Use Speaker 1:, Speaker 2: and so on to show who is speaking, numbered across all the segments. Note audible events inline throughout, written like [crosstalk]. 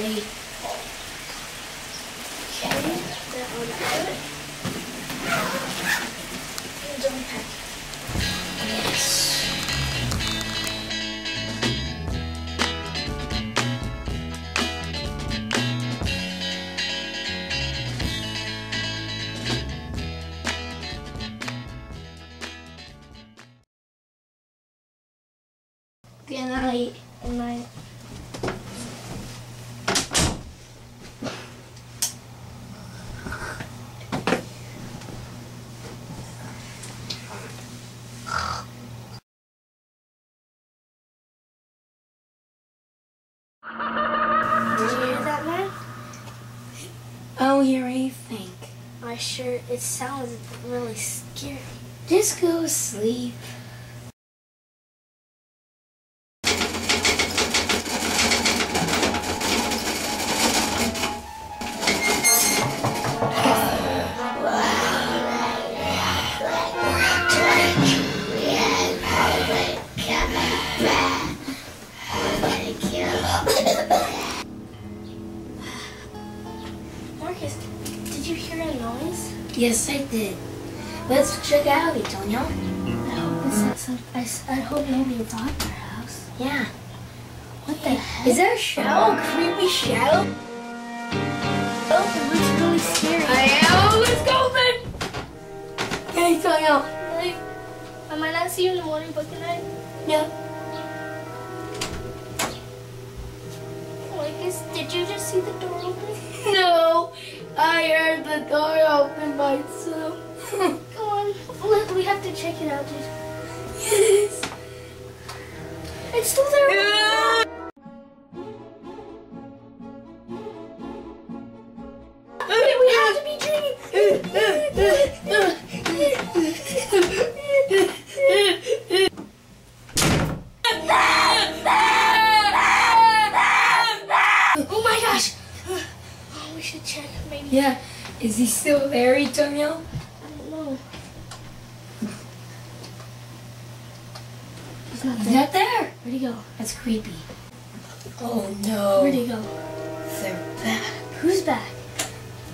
Speaker 1: I'm gonna miss you, buddy.
Speaker 2: Okay, then I'll do it. And don't.
Speaker 1: Yes.
Speaker 2: Good night. Good night. Did you hear that, man?
Speaker 1: Oh, I don't hear anything.
Speaker 2: I sure, it sounds really scary.
Speaker 1: Just go to sleep. Yes, I did. Let's check out, Antonio.
Speaker 2: I hope it's not some. I, I hope nobody robbed our house.
Speaker 1: Yeah.
Speaker 2: What the heck?
Speaker 1: Is there a shadow? A creepy shadow?
Speaker 2: Oh, it looks really scary.
Speaker 1: I am. Let's go, then. Hey, Antonio.
Speaker 2: Like, I might not see you in the morning, but good night.
Speaker 1: Yeah.
Speaker 2: Oh, Marcus, did you just see the door open? [laughs]
Speaker 1: I heard the door open by itself. [laughs]
Speaker 2: Come on, we, we have to check it out, dude.
Speaker 1: yes.
Speaker 2: It's still there. Wait,
Speaker 1: he still there, Antonio?
Speaker 2: I don't know. He's not
Speaker 1: He's
Speaker 2: there.
Speaker 1: not there.
Speaker 2: Where'd he go?
Speaker 1: That's creepy. Oh no.
Speaker 2: Where'd he go?
Speaker 1: They're back.
Speaker 2: Who's back?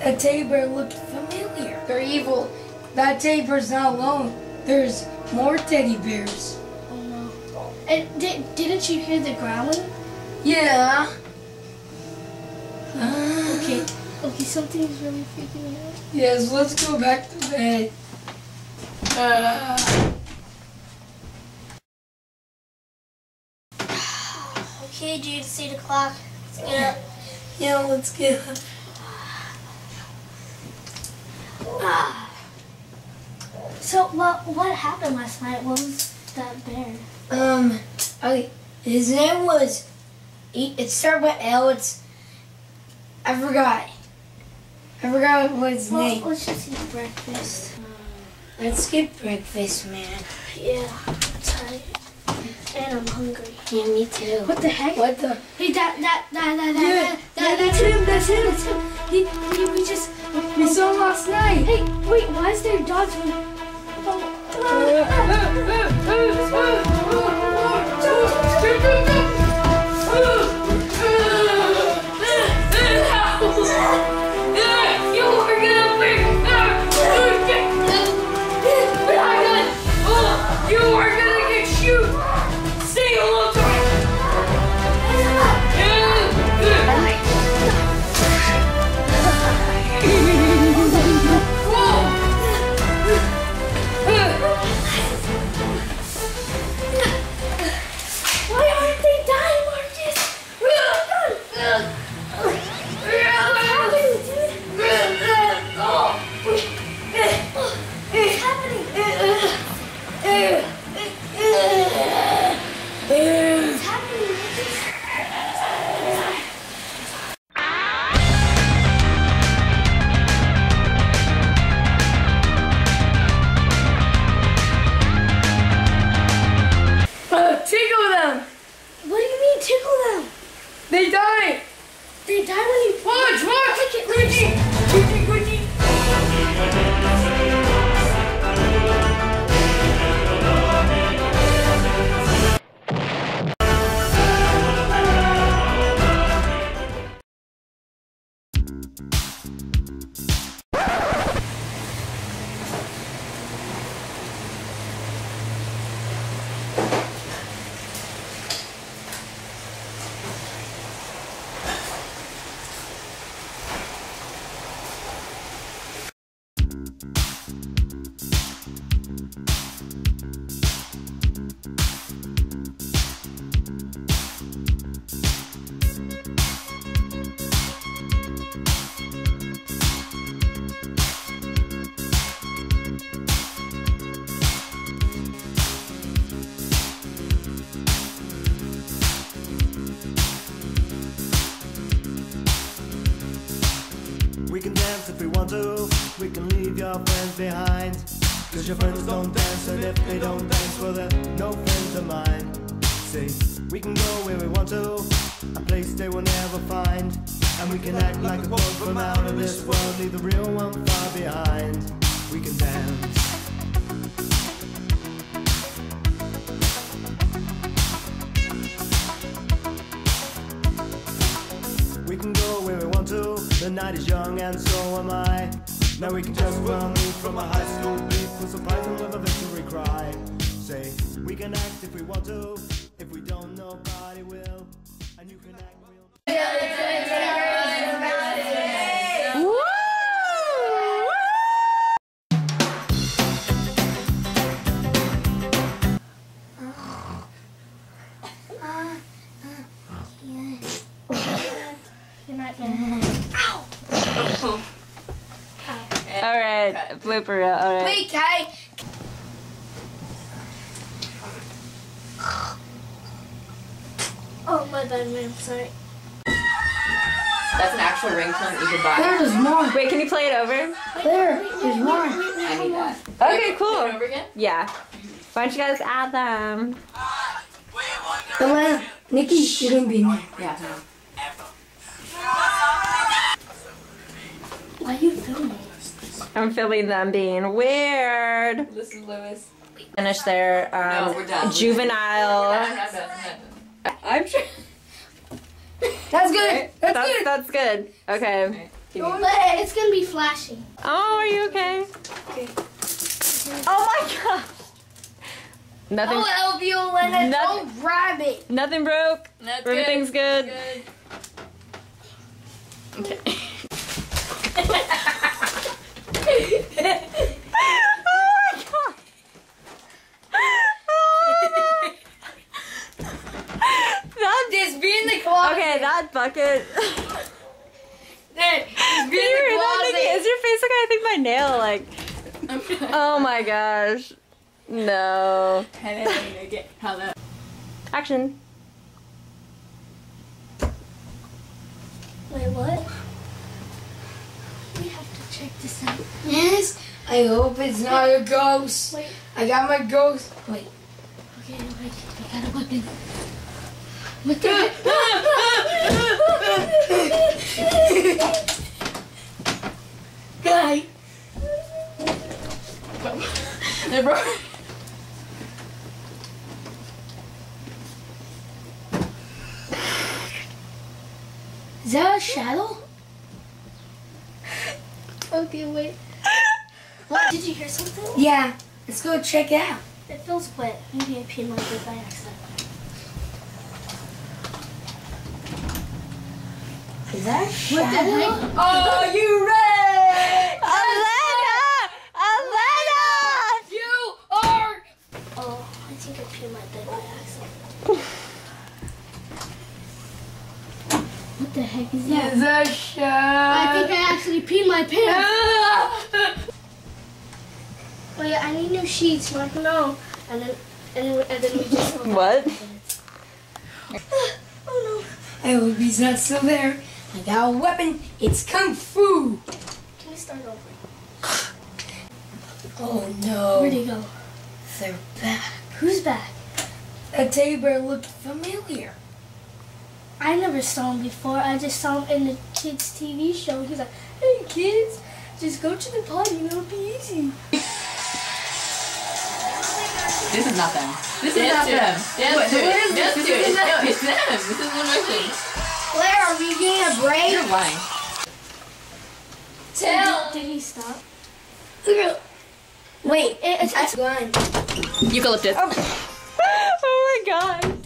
Speaker 1: That teddy bear looked familiar. They're evil. That teddy bear's not alone. There's more teddy bears.
Speaker 2: Oh no. And did, didn't you hear the growling?
Speaker 1: Yeah. Ah.
Speaker 2: Okay. Okay, something's really freaking me out.
Speaker 1: Yes, let's go back to bed. Ah.
Speaker 2: Okay, dude, it's 8 o'clock. Let's get up.
Speaker 1: yeah, let's get up.
Speaker 2: Ah. So, what what happened last night? What was that bear?
Speaker 1: Um, okay, his name was. It it started with L. It's. I forgot. I forgot what his
Speaker 2: Well,
Speaker 1: name.
Speaker 2: let's just eat breakfast.
Speaker 1: Let's get breakfast, man.
Speaker 2: Yeah, I'm tired. And I'm hungry.
Speaker 1: Yeah, me too.
Speaker 2: What the heck?
Speaker 1: What the?
Speaker 2: Hey, that, that, that, that,
Speaker 1: Yeah,
Speaker 2: that, that,
Speaker 1: that's
Speaker 2: that,
Speaker 1: him, that's him.
Speaker 2: That's him. He, he, we just.
Speaker 1: We saw him last night.
Speaker 2: Hey, wait, why is there dogs? When,
Speaker 1: You
Speaker 3: behind. Cause your friends don't dance, and if they don't dance, well, they're no friends of mine. Say, we can go where we want to, a place they will never find. And we can act like a quote from out of this world, leave the real one far behind. We can dance. We can go where we want to. The night is young and so am I. Now we can just run move from a high school beat with surprise with a victory cry. Say we can act if we want to. If we don't, nobody will. And you can act real.
Speaker 4: Right, blooper reel. All right.
Speaker 1: Wait, Kai.
Speaker 2: Oh, my bad, man. Sorry.
Speaker 5: That's an actual ringtone that you could buy.
Speaker 1: There's more.
Speaker 4: Wait, can you play it over?
Speaker 1: There, there's more.
Speaker 5: I need that.
Speaker 4: Okay,
Speaker 5: Do
Speaker 4: cool.
Speaker 5: it over again?
Speaker 4: Yeah. Why don't you guys add them?
Speaker 1: Come on, Nikki, you're gonna be in.
Speaker 5: Yeah. no.
Speaker 2: Why are you filming?
Speaker 4: I'm filming them being weird.
Speaker 5: This is Lewis.
Speaker 4: Finish their um,
Speaker 5: No, we're done.
Speaker 4: juvenile.
Speaker 5: We're done, we're done. I'm sure.
Speaker 1: That's good. That's
Speaker 4: That's,
Speaker 1: good.
Speaker 4: that's good. Okay.
Speaker 2: But it's gonna be flashing.
Speaker 4: Oh, are you okay?
Speaker 2: Okay.
Speaker 4: Oh my god. Nothing.
Speaker 1: I'll help you, Lena.
Speaker 4: Nothing-
Speaker 1: Don't grab it.
Speaker 4: Nothing broke.
Speaker 5: That's
Speaker 4: Everything's good.
Speaker 5: Good.
Speaker 4: Okay. [laughs] [laughs] Oh [laughs] okay, that bucket.
Speaker 1: hey,
Speaker 4: is your face like I think my nail like? oh my gosh, no. [laughs] Action.
Speaker 2: Check this out.
Speaker 1: Yes. I hope it's not a ghost.
Speaker 2: Wait.
Speaker 1: I got my ghost. Wait.
Speaker 2: Okay, wait. I got a weapon. What the
Speaker 1: Guy.
Speaker 5: They broke.
Speaker 1: Is that a shadow?
Speaker 2: Okay, wait. [laughs] What? Did you hear something?
Speaker 1: Yeah. Let's go check it out.
Speaker 2: It feels wet. Maybe I peed my bed by accident.
Speaker 1: Is that
Speaker 2: What the heck?
Speaker 1: Are you ready? [laughs]
Speaker 4: Alena! Alena!
Speaker 1: You are.
Speaker 2: Oh, I think I peed my bed by accident. [sighs] What the heck is that
Speaker 1: a
Speaker 2: I
Speaker 1: shadow?
Speaker 2: think I actually peed my pants. [laughs] Wait, I need new sheets, Mark. No. And then, and then, and then we just. [laughs]
Speaker 4: What? [sighs]
Speaker 2: Oh no.
Speaker 1: I hope he's not still there. I got a weapon. It's kung fu.
Speaker 2: Can we start over? [gasps]
Speaker 1: Oh no.
Speaker 2: Where'd he go?
Speaker 1: They're back.
Speaker 2: Who's back?
Speaker 1: That teddy bear looked familiar.
Speaker 2: I never saw him before. I just saw him in the kids' TV show. He's like, "Hey kids, just go to the party and it'll be easy."
Speaker 5: This is not them. This is not them. Yes, do it. Yes, do it. No, it's them. This is one motion.
Speaker 1: Claire, are we getting a break?
Speaker 5: You're lying.
Speaker 1: Tell.
Speaker 2: Did he stop?
Speaker 1: Wait,
Speaker 2: It- it's,
Speaker 1: that's gun.
Speaker 5: Eucalyptus.
Speaker 4: Oh. [laughs] oh my god.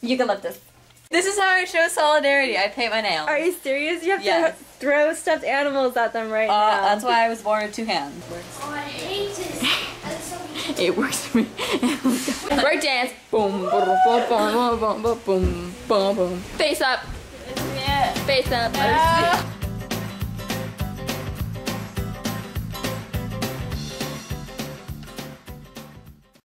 Speaker 4: Eucalyptus.
Speaker 5: This is how I show solidarity. I paint my nails.
Speaker 4: Are you serious? You have
Speaker 5: yes.
Speaker 4: to throw stuffed animals at them right
Speaker 5: uh,
Speaker 4: now.
Speaker 5: That's why I was born with two hands. [laughs] it works for me. [laughs] Break dance. Boom, boom, boom, boom, boom, boom, boom. Boom. Face up. Face up. Yeah.